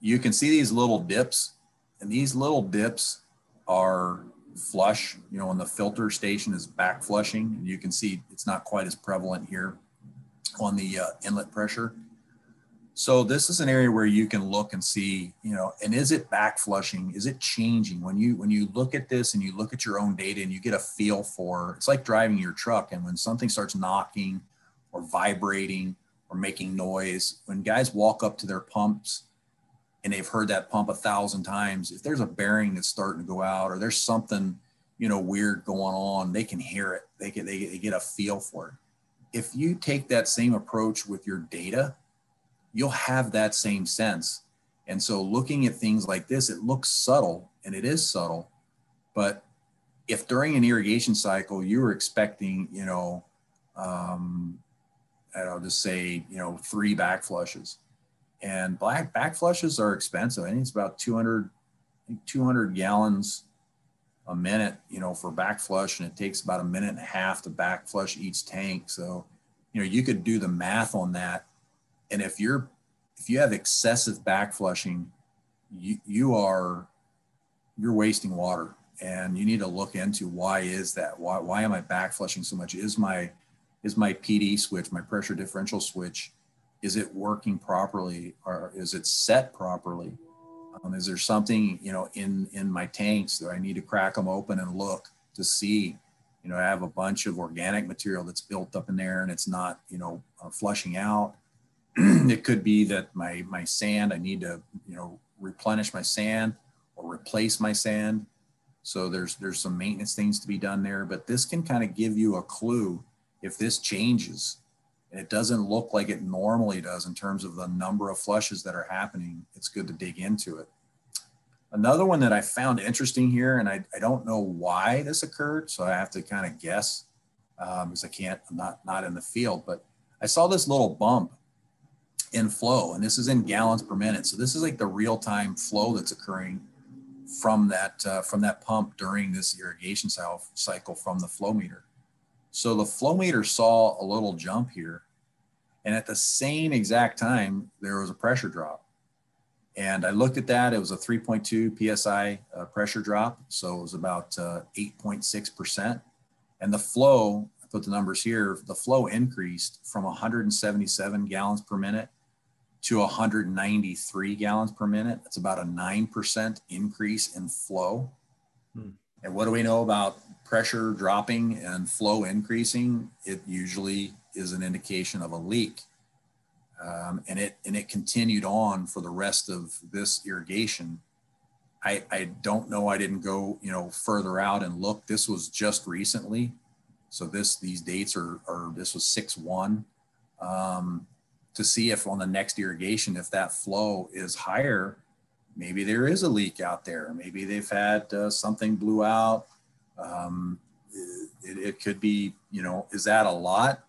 you can see these little dips and these little dips are flush, you know, when the filter station is back flushing, and you can see it's not quite as prevalent here on the uh, inlet pressure. So this is an area where you can look and see, you know, and is it back flushing? Is it changing? When you when you look at this and you look at your own data and you get a feel for it's like driving your truck and when something starts knocking or vibrating or making noise, when guys walk up to their pumps and they've heard that pump a thousand times, if there's a bearing that's starting to go out or there's something, you know, weird going on, they can hear it. They get they, they get a feel for it. If you take that same approach with your data, you'll have that same sense. And so looking at things like this, it looks subtle and it is subtle, but if during an irrigation cycle you were expecting, you know, um, I'll just say, you know, three back flushes, and black back flushes are expensive. I think it's about 200, 200 gallons a minute, you know, for back flush, and it takes about a minute and a half to back flush each tank. So, you know, you could do the math on that. And if you're, if you have excessive back flushing, you, you are, you're wasting water and you need to look into why is that? Why, why am I back flushing so much? Is my, is my PD switch, my pressure differential switch, is it working properly or is it set properly? Um, is there something, you know, in, in my tanks that I need to crack them open and look to see, you know, I have a bunch of organic material that's built up in there and it's not, you know, uh, flushing out. *clears throat* it could be that my, my sand, I need to, you know, replenish my sand or replace my sand. So there's, there's some maintenance things to be done there, but this can kind of give you a clue if this changes and it doesn't look like it normally does in terms of the number of flushes that are happening, it's good to dig into it. Another one that I found interesting here, and I, I don't know why this occurred, so I have to kind of guess um, because I can't, I'm not, not in the field, but I saw this little bump in flow, and this is in gallons per minute. So this is like the real time flow that's occurring from that uh, from that pump during this irrigation cycle from the flow meter. So the flow meter saw a little jump here, and at the same exact time there was a pressure drop. And I looked at that; it was a 3.2 psi uh, pressure drop, so it was about 8.6 uh, percent. And the flow, I put the numbers here, the flow increased from 177 gallons per minute to 193 gallons per minute. That's about a 9% increase in flow. Hmm. And what do we know about pressure dropping and flow increasing? It usually is an indication of a leak. Um, and it and it continued on for the rest of this irrigation. I, I don't know. I didn't go you know further out and look. This was just recently, so this these dates are are this was six one. Um, to see if on the next irrigation, if that flow is higher, maybe there is a leak out there. Maybe they've had uh, something blew out. Um, it, it, could be, you know, is that a lot?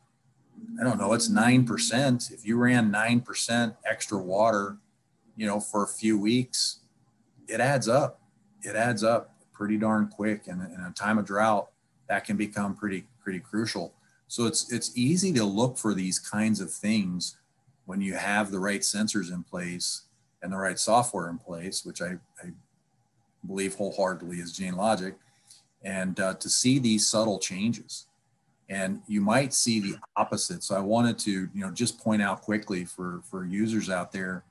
I don't know. It's 9%. If you ran 9% extra water, you know, for a few weeks, it adds up. It adds up pretty darn quick. And in a time of drought, that can become pretty, pretty crucial. So it's, it's easy to look for these kinds of things when you have the right sensors in place and the right software in place, which I, I believe wholeheartedly is Jain Logic, and uh, to see these subtle changes. And you might see the opposite. So I wanted to, you know, just point out quickly for, for users out there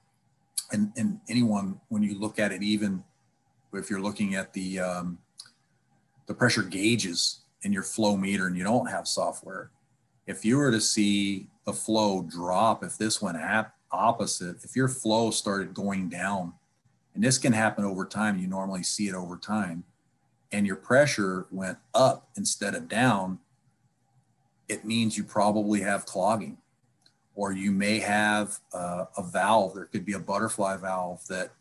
and, and anyone, when you look at it, even if you're looking at the, um, the pressure gauges in your flow meter and you don't have software, if you were to see the flow drop, if this went opposite, if your flow started going down, and this can happen over time, you normally see it over time, and your pressure went up instead of down, it means you probably have clogging. Or you may have uh, a valve. There could be a butterfly valve that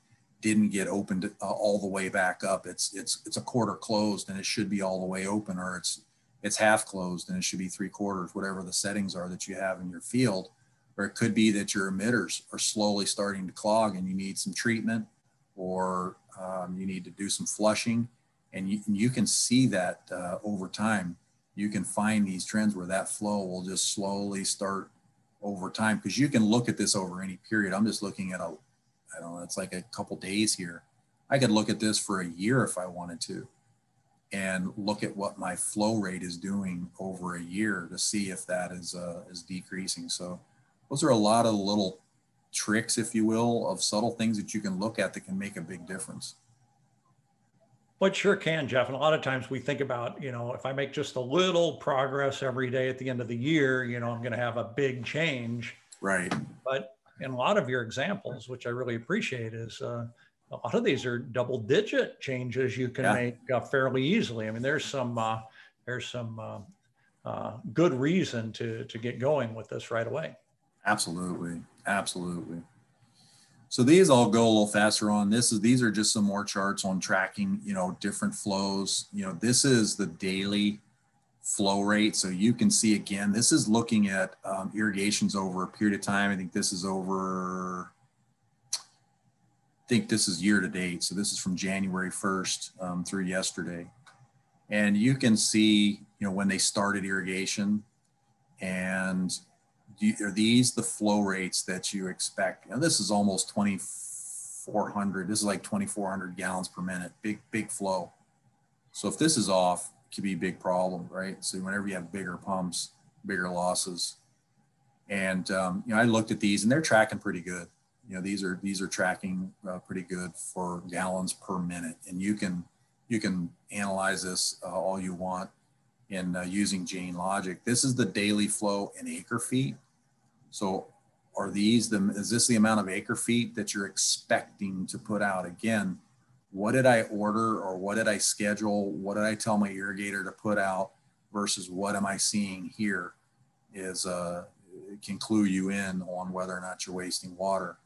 didn't get opened uh, all the way back up. It's it's it's a quarter closed and it should be all the way open, or it's it's half closed and it should be three quarters, whatever the settings are that you have in your field. Or it could be that your emitters are slowly starting to clog and you need some treatment or um, you need to do some flushing. And you, and you can see that uh, over time. You can find these trends where that flow will just slowly start over time because you can look at this over any period. I'm just looking at a, I don't know, it's like a couple days here. I could look at this for a year if I wanted to and look at what my flow rate is doing over a year to see if that is uh, is decreasing. So those are a lot of little tricks, if you will, of subtle things that you can look at that can make a big difference. Well, sure can, Jeff. And a lot of times we think about, you know, if I make just a little progress every day at the end of the year, you know, I'm going to have a big change. Right. But in a lot of your examples, which I really appreciate, is uh, a lot of these are double digit changes you can yeah. make uh, fairly easily. I mean, there's some uh, there's some uh, uh, good reason to to get going with this right away. Absolutely, absolutely. So these all go a little faster on. This is these are just some more charts on tracking, you know, different flows. You know, this is the daily flow rate. So you can see again, this is looking at um, irrigations over a period of time. I think this is over think this is year to date. So this is from January 1st um, through yesterday. And you can see, you know, when they started irrigation and are these the flow rates that you expect? You know, this is almost 2,400. This is like 2,400 gallons per minute, big, big flow. So if this is off, it could be a big problem, right? So whenever you have bigger pumps, bigger losses. And, um, you know, I looked at these and they're tracking pretty good you know these are these are tracking uh, pretty good for gallons per minute and you can you can analyze this uh, all you want in uh, using Jain Logic. This is the daily flow in acre feet. So are these the, is this the amount of acre feet that you're expecting to put out? Again, what did I order or what did I schedule? What did I tell my irrigator to put out versus what am I seeing here is uh, can clue you in on whether or not you're wasting water.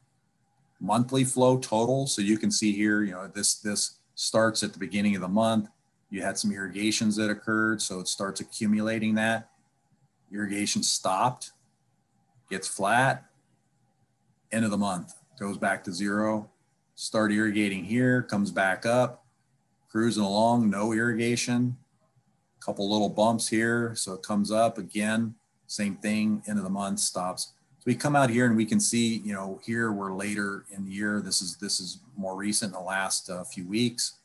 Monthly flow total. So you can see here, you know, this, this starts at the beginning of the month. You had some irrigations that occurred. So it starts accumulating that. Irrigation stopped, gets flat, end of the month, goes back to zero. Start irrigating here, comes back up, cruising along, no irrigation. Couple little bumps here. So it comes up again, same thing, end of the month, stops we come out here and we can see, you know, here we're later in the year. This is this is more recent, in the last uh, few weeks.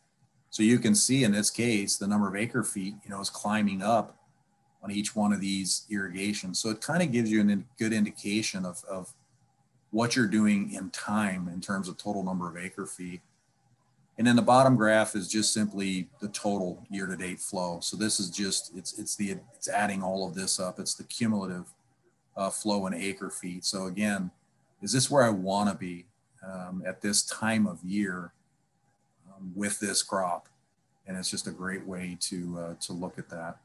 So you can see in this case, the number of acre feet, you know, is climbing up on each one of these irrigations. So it kind of gives you a good indication of, of what you're doing in time in terms of total number of acre feet. And then the bottom graph is just simply the total year-to-date flow. So this is just it's it's the it's adding all of this up. It's the cumulative uh, flow in acre feet. So again, is this where I want to be um, at this time of year um, with this crop? And it's just a great way to uh, to look at that.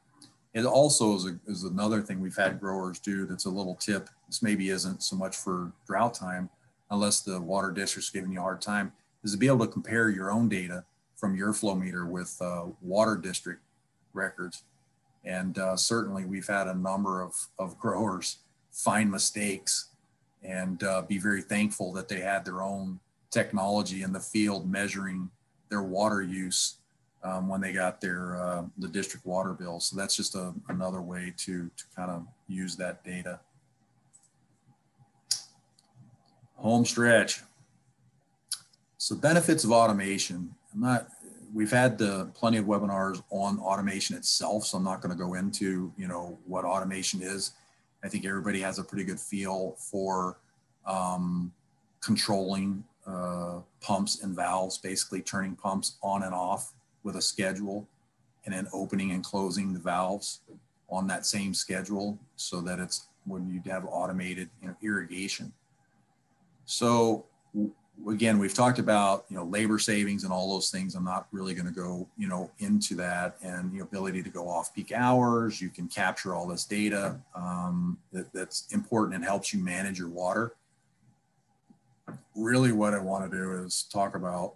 It also is, a, is another thing we've had growers do that's a little tip. This maybe isn't so much for drought time, unless the water district's giving you a hard time, is to be able to compare your own data from your flow meter with uh, water district records. And uh, certainly we've had a number of, of growers find mistakes and uh, be very thankful that they had their own technology in the field measuring their water use um, when they got their uh, the district water bill. So that's just a, another way to, to kind of use that data. Home stretch. So benefits of automation. I'm not. We've had the plenty of webinars on automation itself, so I'm not going to go into you know what automation is. I think everybody has a pretty good feel for um, controlling uh, pumps and valves, basically turning pumps on and off with a schedule and then opening and closing the valves on that same schedule so that it's when you have automated you know, irrigation. So again, we've talked about you know labor savings and all those things. I'm not really going to go you know into that and the ability to go off peak hours. You can capture all this data um, that, that's important and helps you manage your water. Really, what I want to do is talk about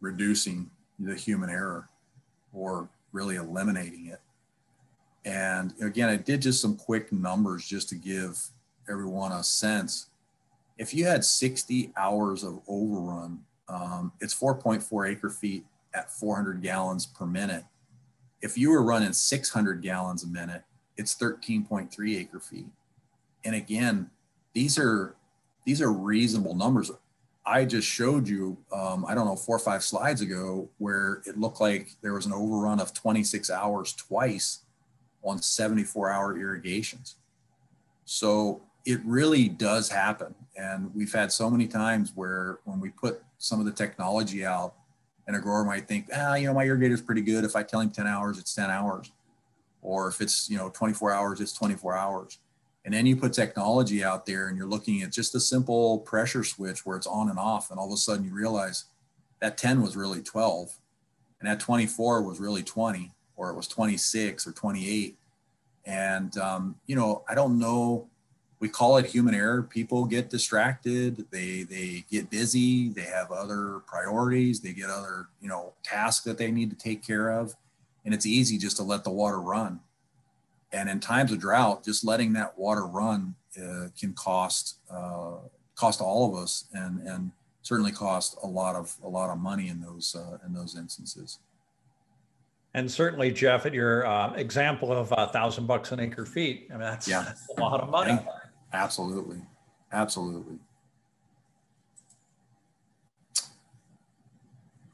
reducing the human error or really eliminating it. And again, I did just some quick numbers just to give everyone a sense if you had 60 hours of overrun, um, it's 4.4 acre feet at 400 gallons per minute. If you were running 600 gallons a minute, it's 13.3 acre feet. And again, these are these are reasonable numbers. I just showed you, um, I don't know, four or five slides ago, where it looked like there was an overrun of 26 hours twice on 74 hour irrigations. So it really does happen. And we've had so many times where when we put some of the technology out, and a grower might think, ah, you know, my irrigator is pretty good. If I tell him 10 hours, it's 10 hours. Or if it's, you know, 24 hours, it's 24 hours. And then you put technology out there and you're looking at just a simple pressure switch where it's on and off. And all of a sudden you realize that 10 was really 12 and that 24 was really 20 or it was 26 or 28. And, um, you know, I don't know we call it human error. People get distracted. They they get busy. They have other priorities. They get other you know tasks that they need to take care of, and it's easy just to let the water run. And in times of drought, just letting that water run uh, can cost uh, cost all of us, and and certainly cost a lot of a lot of money in those uh, in those instances. And certainly, Jeff, at your uh, example of a thousand bucks an acre feet, I mean that's, yeah. that's *laughs* a lot of money. Yeah. Absolutely. Absolutely.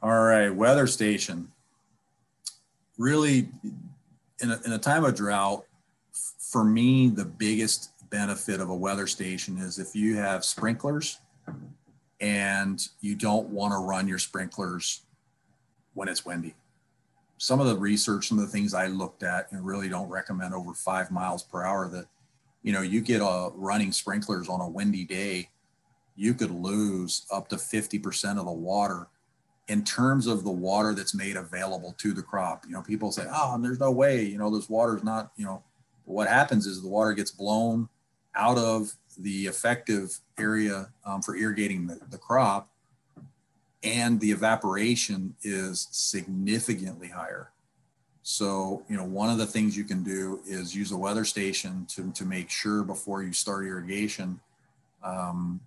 All right, weather station. Really, in a, in a time of drought, for me, the biggest benefit of a weather station is if you have sprinklers and you don't want to run your sprinklers when it's windy. Some of the research, some of the things I looked at, and really don't recommend over five miles per hour that you know, you get a running sprinklers on a windy day, you could lose up to 50% of the water in terms of the water that's made available to the crop. You know, people say, oh, there's no way, you know, this water is not, you know, what happens is the water gets blown out of the effective area um, for irrigating the, the crop, and the evaporation is significantly higher. So, you know, one of the things you can do is use a weather station to, to make sure before you start irrigation, um,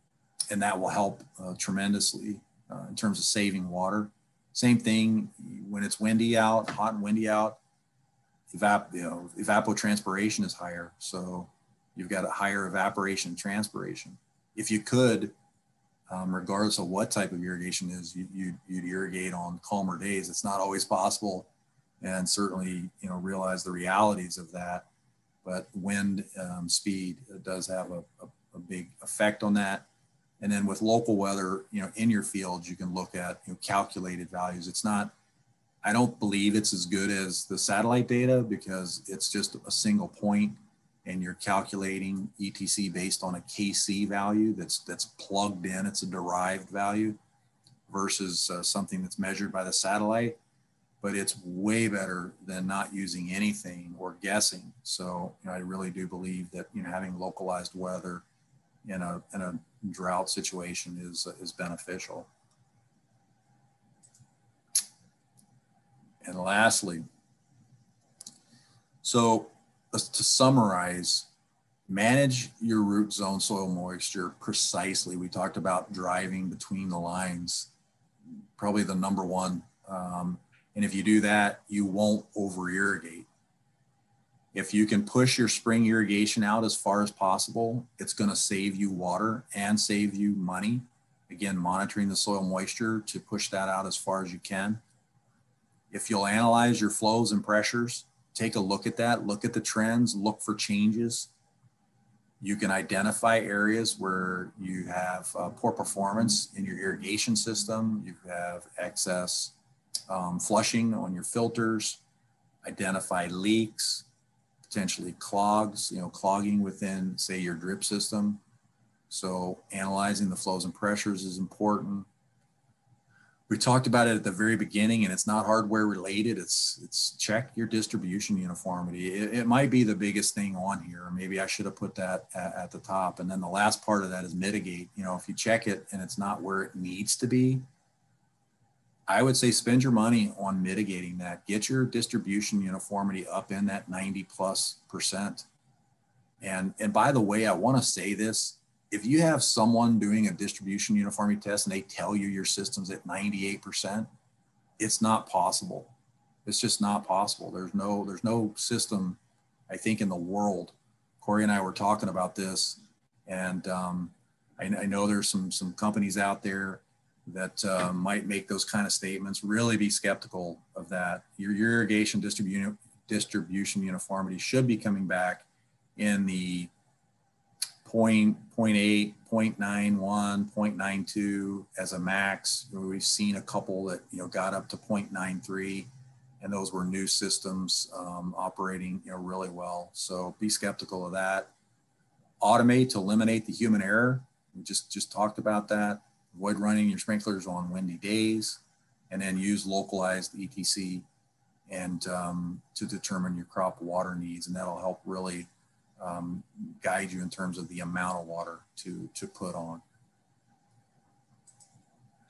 and that will help uh, tremendously uh, in terms of saving water. Same thing when it's windy out, hot and windy out, evap, you know, evapotranspiration is higher. So you've got a higher evaporation transpiration. If you could, um, regardless of what type of irrigation is, you, you, you'd irrigate on calmer days. It's not always possible and certainly, you know, realize the realities of that. But wind um, speed does have a, a, a big effect on that. And then with local weather, you know, in your fields, you can look at you know, calculated values. It's not, I don't believe it's as good as the satellite data because it's just a single point and you're calculating ETC based on a KC value that's that's plugged in. It's a derived value versus uh, something that's measured by the satellite. But it's way better than not using anything or guessing. So you know, I really do believe that you know having localized weather in a in a drought situation is is beneficial. And lastly, so to summarize, manage your root zone soil moisture precisely. We talked about driving between the lines, probably the number one. Um, and if you do that, you won't over irrigate. If you can push your spring irrigation out as far as possible, it's going to save you water and save you money. Again, monitoring the soil moisture to push that out as far as you can. If you'll analyze your flows and pressures, take a look at that, look at the trends, look for changes. You can identify areas where you have uh, poor performance in your irrigation system, you have excess um, flushing on your filters, identify leaks, potentially clogs, you know, clogging within, say, your drip system. So analyzing the flows and pressures is important. We talked about it at the very beginning and it's not hardware related. It's it's check your distribution uniformity. It, it might be the biggest thing on here. Maybe i should have put that at, at, the top. And then the last part of that is mitigate. You know if you check it and it's not where it needs to be i would say spend your money on mitigating that get your distribution uniformity up in that 90 plus percent and and by the way i want to say this if you have someone doing a distribution uniformity test and they tell you your system's at 98%, it's not possible. It's just not possible. There's no there's no system, I think, in the world. Corey and I were talking about this, and um, I, I, know there's some some companies out there that uh, might make those kind of statements. Really be skeptical of that. Your, irrigation distribution distribution uniformity should be coming back in the point, 0.8, 0.91, 0.92 as a max. We've seen a couple that you know got up to 0.93, and those were new systems um, operating you know really well. So be skeptical of that. Automate to eliminate the human error. We just just talked about that. Avoid running your sprinklers on windy days, and then use localized ETC and um, to determine your crop water needs, and that'll help really um, guide you in terms of the amount of water to, to put on.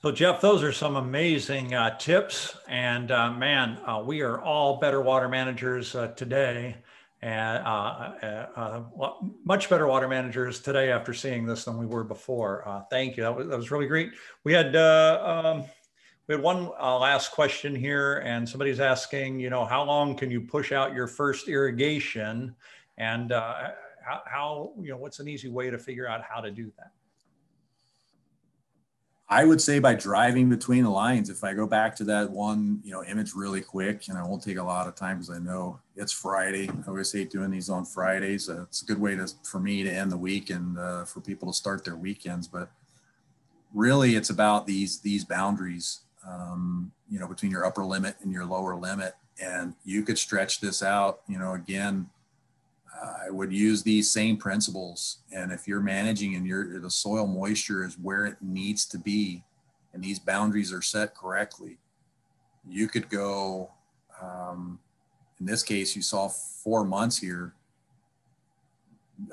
So, Jeff, those are some amazing uh, tips. And uh, man, uh, we are all better water managers uh, today, and uh, uh, much better water managers today after seeing this than we were before. thank you. That was, that was really great. We had um, we had one last question here, and somebody's asking, you know, how long can you push out your first irrigation? and uh, how, how, you know what's an easy way to figure out how to do that I would say by driving between the lines. If I go back to that one, you know, image really quick, and I won't take a lot of time because I know it's Friday. I always hate doing these on Fridays. Uh, it's a good way to for me to end the week and uh, for people to start their weekends. But really, it's about these these boundaries, um, you know, between your upper limit and your lower limit, and you could stretch this out. You know, again, I would use these same principles. And if you're managing and your the soil moisture is where it needs to be, and these boundaries are set correctly, you could go. Um, in this case, you saw four months here.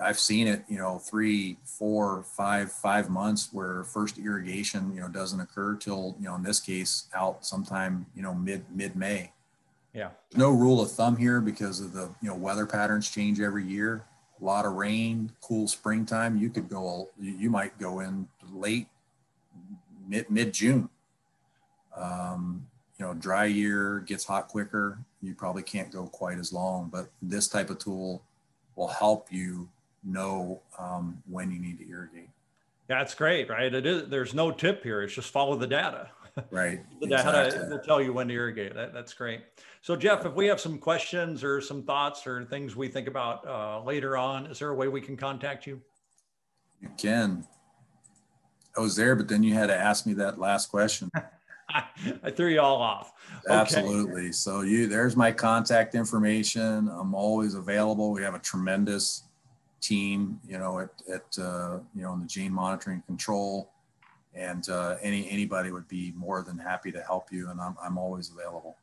I've seen it, you know, three, four, five, five months where first irrigation, you know, doesn't occur till, you know, in this case, out sometime, you know, mid mid May. Yeah. No rule of thumb here because of the, you know, weather patterns change every year. A lot of rain, cool springtime. You could go, you might go in late, mid mid June. Um, you know, dry year gets hot quicker. You probably can't go quite as long, but this type of tool will help you know um, when you need to irrigate. That's great, right? It is. There's no tip here. It's just follow the data. Right. *laughs* the data will tell you when to irrigate. That, that's great. So Jeff, if we have some questions or some thoughts or things we think about uh, later on, is there a way we can contact you? You can. I was there, but then you had to ask me that last question. *laughs* I threw you all off. Okay. Absolutely. So you there's my contact information. I'm always available. We have a tremendous team, you know, at, at uh, you know, in the Jain monitoring control. And uh, any anybody would be more than happy to help you. And I'm, I'm always available.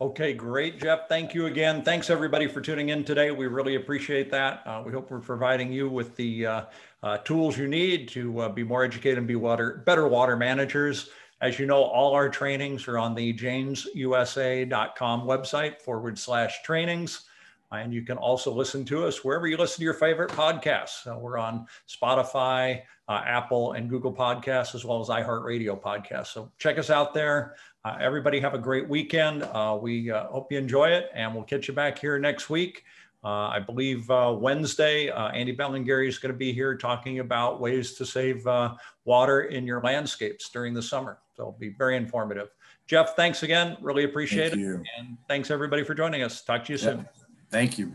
Okay, great, Jeff. Thank you again. Thanks everybody for tuning in today. We really appreciate that. Uh, we hope we're providing you with the uh, uh, tools you need to uh, be more educated and be water better water managers. As you know, all our trainings are on the jainsusa.com website forward slash trainings. And you can also listen to us wherever you listen to your favorite podcasts. So we're on Spotify, uh, Apple, and Google Podcasts, as well as iHeartRadio podcasts. So check us out there. Uh, everybody have a great weekend. Uh, we uh, hope you enjoy it, and we'll catch you back here next week. Uh, I believe uh, Wednesday, uh, Andy Bellingary is going to be here talking about ways to save uh, water in your landscapes during the summer. So it'll be very informative. Jeff, thanks again. Really appreciate Thank it. You. And thanks everybody for joining us. Talk to you soon. Thank you.